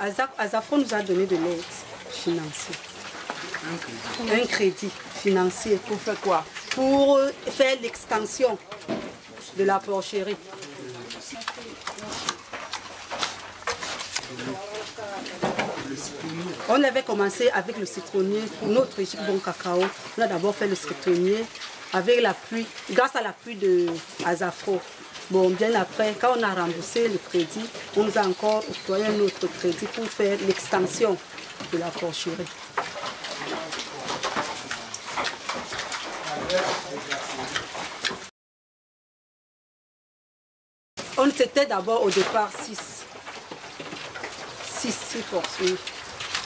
Azafro nous a donné de l'aide financière. Un crédit financier. Pour faire quoi? Pour faire l'extension de la porcherie. On avait commencé avec le citronnier pour notre équipe Bon Cacao. On a d'abord fait le citronnier avec l'appui, grâce à l'appui de Azafro. Bon, bien après, quand on a remboursé le crédit, on nous a encore octroyé un autre crédit pour faire l'extension de la porcherie. On était d'abord au départ 6. 6, 6 portions.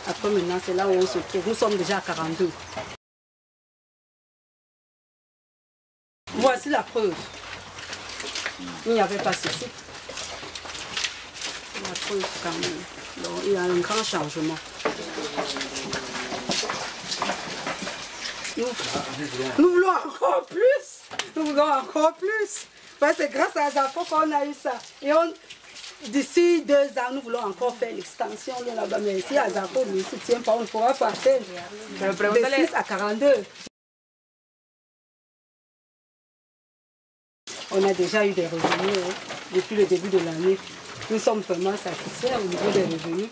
Après maintenant, c'est là où on se trouve. Nous sommes déjà à 42. Voici la preuve. Il n'y avait pas ceci. La preuve quand même. Donc, il y a un grand changement. Nous, nous voulons encore plus. Nous voulons encore plus. Parce que grâce à Zafo qu'on a eu ça. Et on, d'ici deux ans, nous voulons encore faire l'extension là-bas. Mais si Azafo ne soutient pas, on ne pourra pas faire de 6 à 42. On a déjà eu des revenus hein, depuis le début de l'année. Nous sommes vraiment satisfaits au niveau des revenus.